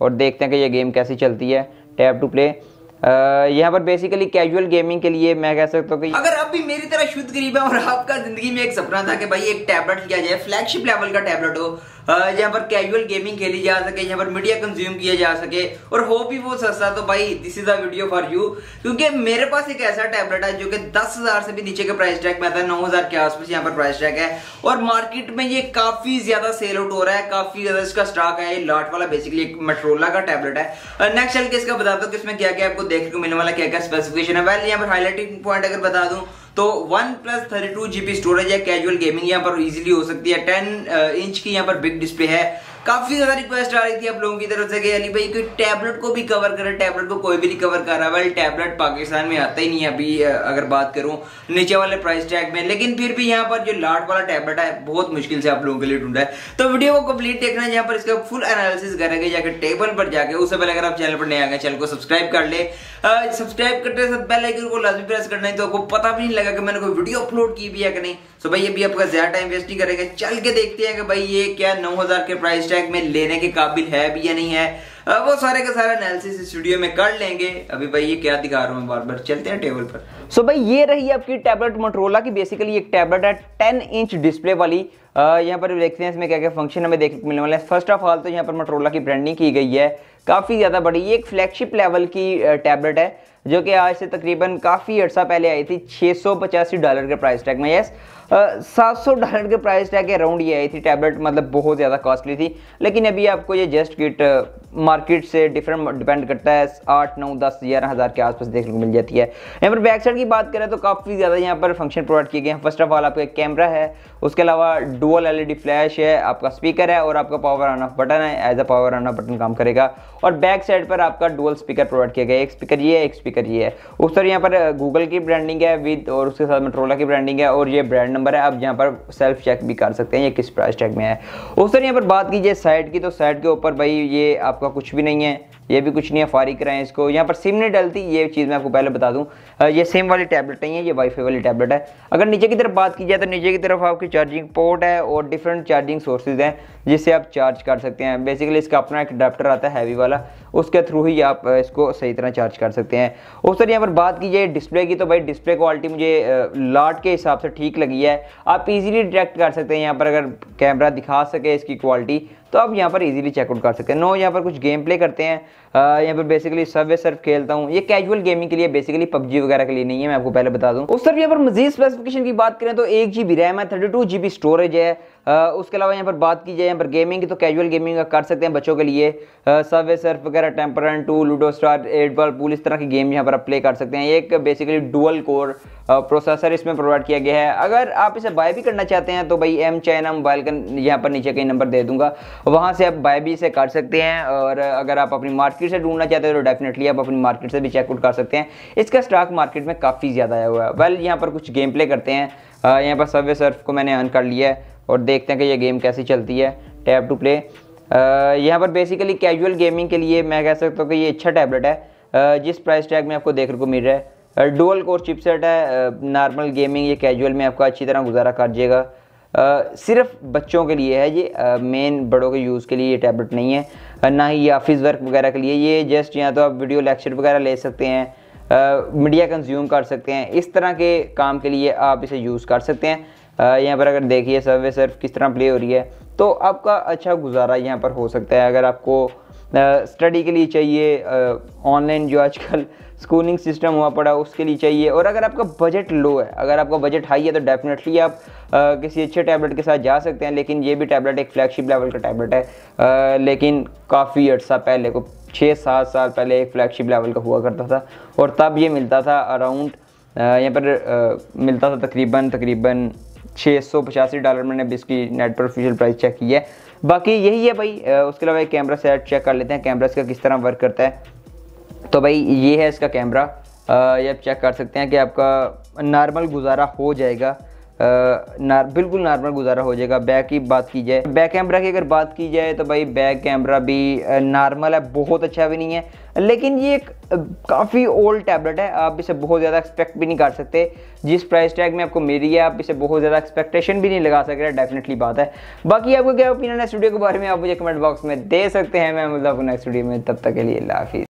और देखते हैं कि ये गेम कैसी चलती है. टैप टू प्ले यहाँ पर बेसिकली कैजुअल गेमिंग के लिए मैं कह सकता हूँ कि अगर आप भी मेरी तरह शुद्ध गरीब है और आपका ज़िंदगी में एक सपना था कि भाई एक टैबलेट लिया जाए फ्लैगशिप लेवल का टैबलेट हो जहाँ पर कैजुअल गेमिंग खेली जा सके, जहाँ पर मीडिया कंज्यूम किया जा सके, और हो भी वो सस्ता तो भाई this is a video for you क्योंकि मेरे पास एक ऐसा टैबलेट है जो कि दस हज़ार से भी नीचे के प्राइस टैग में आता है, नौ हज़ार के आसपास यहाँ पर प्राइस टैग है, और मार्केट में ये काफ़ी ज़्यादा सेल आउट हो रहा है, काफ़ी ज़्यादा इसका स्टॉक है, ये लॉट वाला बेसिकली एक मेट्रोला का टैबलेट है। नेक्स्ट चल के इसका बता दो इसमें क्या क्या आपको देखने को मिलने वाला क्या क्या स्पेसिफिकेशन है। वेल यहाँ पर हाईलाइटिंग पॉइंट अगर बता दूँ तो one plus thirty two GB storage है कैजुअल गेमिंग यहाँ पर इजीली हो सकती है। टेन इंच uh, की यहाँ पर बिग डिस्प्ले है। काफ़ी ज़्यादा रिक्वेस्ट आ रही थी आप लोगों की तरफ़ से कि अली भाई कोई टैबलेट को भी कवर करे टैबलेट को कोई भी नहीं कवर कर रहा वेल टैबलेट पाकिस्तान में आता ही नहीं है अभी अगर बात करूँ, नीचे वाले प्राइस टैग में। लेकिन फिर भी यहाँ पर जो लाट वाला टैबलेट है, बहुत मुश्किल से आप लोगों के लिए ढूंढा है। तो वीडियो को कंप्लीट देखना है यहाँ पर इसका फुल एनालिसिस करेंगे जाकर टेबल पर जाके। उससे पहले अगर आप चैनल पर नहीं आ गए चैनल को सब्सक्राइब कर ले। सब्सक्राइब करते साथ बेल आइकन को लाजमी प्रेस करना है तो आपको पता भी नहीं लगा कि मैंने कोई वीडियो अपलोड की भी है कि नहीं। सो भाई, अभी आपका ज़्यादा टाइम वेस्ट नहीं करेंगे। चल के देखते हैं कि भाई, ये क्या 9000 के प्राइस टैग में लेने के काबिल है भी या नहीं है वो सारे का सारा एनालिसिस इस वीडियो में कर लेंगे। अभी भाई ये क्या दिखा रहा हूँ बार बार, चलते हैं टेबल पर। सो so भाई, ये रही आपकी टैबलेट मोटरोला की बेसिकली एक टैबलेट है टेन इंच डिस्प्ले वाली। यहाँ पर देखते हैं इसमें क्या क्या फ़ंक्शन हमें देखने को मिलने वाले हैं। फ़र्स्ट ऑफ़ ऑल तो यहाँ पर मोटरोला की ब्रांडिंग की गई है, काफ़ी ज़्यादा बड़ी, ये एक फ्लैगशिप लेवल की टैबलेट है। जो कि आज से तकरीबन काफ़ी अर्सा पहले आई थी छः डॉलर के प्राइस टैग में यस सात सौ डॉलर के प्राइस टैग के अराउंड ये आई थी टैबलेट मतलब बहुत ज़्यादा कॉस्टली थी। लेकिन अभी आपको ये जस्ट किट मार्केट से डिफरेंट डिपेंड करता है। आठ, नौ, दस, ग्यारह हज़ार के आसपास देखने को मिल जाती है। यहाँ पर बैक साइड की बात करें तो काफ़ी ज़्यादा यहाँ पर फ़ंक्शन प्रोवाइड किए गए हैं। फ़र्स्ट ऑफ़ ऑल आपका कैमरा है। उसके अलावा डुअल एलईडी फ्लैश है, आपका स्पीकर है और आपका पावर ऑन ऑफ़ बटन है। As a power on off button काम करेगा। और बैक साइड पर आपका डुअल स्पीकर प्रोवाइड किया गया एक स्पीकर ये है, एक स्पीकर ये है। उस तरह यहाँ पर गूगल की ब्रांडिंग है विद और उसके साथ मेट्रोला की ब्रांडिंग है और ये ब्रांड नंबर है। आप यहाँ पर सेल्फ चेक भी कर सकते हैं। ये किस प्राइस टैग में है। उस तरह यहाँ पर बात कीजिए साइड की। तो साइड के ऊपर भाई ये आपका कुछ भी नहीं है। ये भी कुछ नहीं है फारी कराएँ इसको। यहाँ पर सिम नहीं डलती, ये चीज़ मैं आपको पहले बता दूँ। ये सिम वाली टैबलेट नहीं है, ये वाईफाई वाली टैबलेट है। अगर नीचे की तरफ़ बात की जाए तो नीचे की तरफ़ आपकी चार्जिंग पोर्ट है और डिफरेंट चार्जिंग सोर्सेज हैं, जिससे आप चार्ज कर सकते हैं। बेसिकली इसका अपना एक अडाप्टर आता है हैवी वाला। उसके थ्रू ही आप इसको सही तरह चार्ज कर सकते हैं। और सर यहाँ पर बात की जाए डिस्प्ले की तो भाई डिस्प्ले क्वालिटी मुझे लाट के हिसाब से ठीक लगी है। आप इजीली डिटेक्ट कर सकते हैं, यहाँ पर अगर कैमरा दिखा सके इसकी क्वालिटी तो आप यहाँ पर इजीली चेकआउट कर सकते हैं। नो यहाँ पर कुछ गेम प्ले करते हैं। यहाँ पर बेसिकली सबवे सर्फ खेलता हूँ। ये कैजुअल गेमिंग के लिए बेसिकली पबजी वगैरह के लिए नहीं है, मैं आपको पहले बता दूँ। उस तरफ़ यहाँ पर मजीद स्पेसिफिकेशन की बात करें तो एक जी रैम है thirty two G B storage है उसके अलावा यहाँ पर बात की जाए, यहाँ पर गेमिंग की तो कैजुअल गेमिंग कर सकते हैं बच्चों के लिए। सबवे सर्फ वगैरह Temple Run two Ludo Star eight Ball Pool इस तरह की गेम यहाँ पर आप प्ले कर सकते हैं। एक बेसिकली डुअल कोर प्रोसेसर इसमें प्रोवाइड किया गया है। अगर आप इसे बाय भी करना चाहते हैं तो भाई एम चाइना मोबाइल का यहाँ पर नीचे कहीं नंबर दे दूँगा। वहाँ से आप बाय भी इसे कर सकते हैं और अगर आप अपनी मार्केट से ढूंढना चाहते हैं तो डेफिनेटली आप अपनी मार्केट से भी चेकआउट कर सकते हैं। इसका स्टॉक मार्केट में काफ़ी ज़्यादा आया हुआ है। वेल यहाँ पर कुछ गेम प्ले करते हैं। यहाँ पर सर्वे सर्फ को मैंने अर्न कर लिया है और देखते हैं कि ये गेम कैसी चलती है। टैब टू प्ले यहाँ पर बेसिकली कैजुअल गेमिंग के लिए मैं कह सकता हूँ कि ये अच्छा टैबलेट है। जिस प्राइस टैग में आपको देखने को मिल रहा है डुअल कोर चिपसेट है नॉर्मल गेमिंग ये कैजुअल में आपका अच्छी तरह गुजारा कर जाएगा। सिर्फ़ बच्चों के लिए है ये मेन बड़ों के यूज़ के लिए ये टैबलेट नहीं है। ना ही ये ऑफ़िस वर्क वगैरह के लिए, ये जस्ट यहाँ तो आप वीडियो लेक्चर वगैरह ले सकते हैं मीडिया कंज्यूम कर सकते हैं। इस तरह के काम के लिए आप इसे यूज़ कर सकते हैं। यहाँ पर अगर देखिए, सर्वे सर्फ किस तरह प्ले हो रही है। तो आपका अच्छा गुजारा यहाँ पर हो सकता है। अगर आपको स्टडी के लिए चाहिए ऑनलाइन जो आजकल स्कूलिंग सिस्टम हुआ पड़ा उसके लिए चाहिए। और अगर आपका बजट लो है अगर आपका बजट हाई है तो डेफिनेटली आप आ, किसी अच्छे टैबलेट के साथ जा सकते हैं। लेकिन ये भी टैबलेट एक फ्लैगशिप लेवल का टैबलेट है। आ, लेकिन काफ़ी अर्सा पहले को छः सात साल पहले एक फ्लैगशिप लेवल का हुआ करता था। और तब ये मिलता था अराउंड यहाँ पर आ, मिलता था तकरीबन तकरीबन छः सौ पचासी डॉलर मैंने अभी इसकी नेट पर ऑफिशियल प्राइस चेक की है। बाकी यही है भाई उसके अलावा कैमरा सेट चेक कर लेते हैं कैमरा इसका किस तरह वर्क करता है। तो भाई ये है इसका कैमरा ये आप चेक कर सकते हैं कि आपका नॉर्मल गुजारा हो जाएगा। नार, बिल्कुल नॉर्मल गुजारा हो जाएगा बैक की बात की जाए। बैक कैमरा की अगर बात की जाए तो भाई बैक कैमरा भी नॉर्मल है बहुत अच्छा भी नहीं है। लेकिन ये एक काफ़ी ओल्ड टैबलेट है आप इसे बहुत ज़्यादा एक्सपेक्ट भी नहीं कर सकते। जिस प्राइस टैग में आपको मेरी है आप इसे बहुत ज़्यादा एक्सपेक्टेशन भी नहीं लगा सक रहे डेफिनेटली बात है। बाकी आपको क्या ओपिनियन है स्टूडियो के बारे में आप मुझे कमेंट बॉक्स में दे सकते हैं। मैं मतलब नेक्स्ट वीडियो में तब तक के लिए हाफिज़।